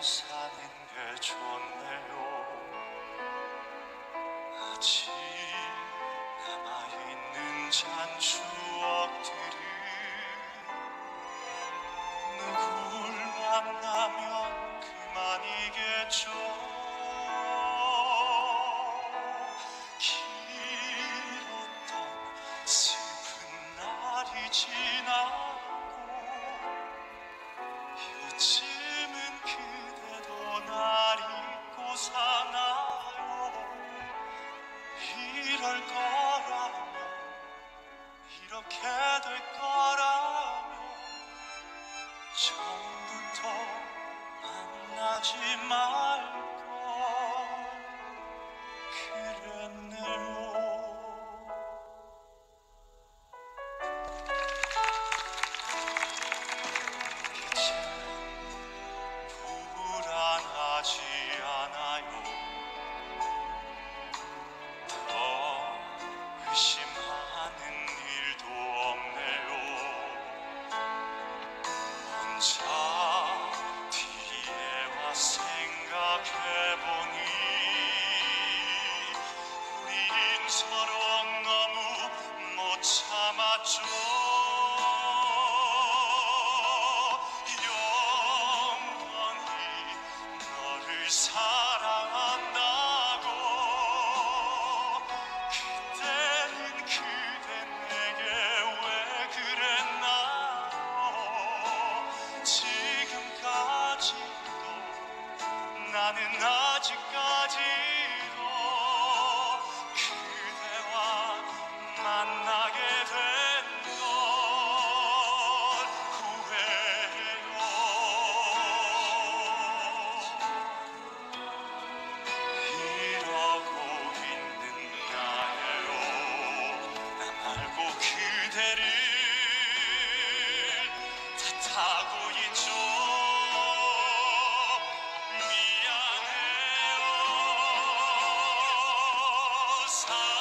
사는 게 좋네요. 아직 남아있는 잔 추억들이 누굴 만나면 그만이겠죠? 길었던 슬픈 날이 지나 잊지 말고 서로 너무 못 참았죠 영원히 너를 사랑한다고. 그때는 그대 내게 왜 그랬나? 지금까지도 나는 아직까지 time.